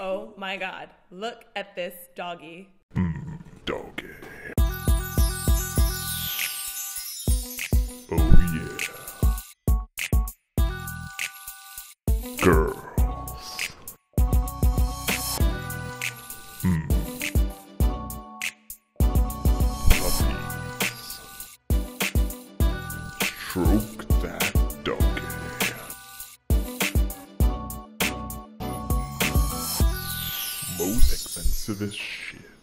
Oh my god, look at this doggy. Doggy. Oh yeah. Girls. Hmm. Puppies. Stroke most expensive shit.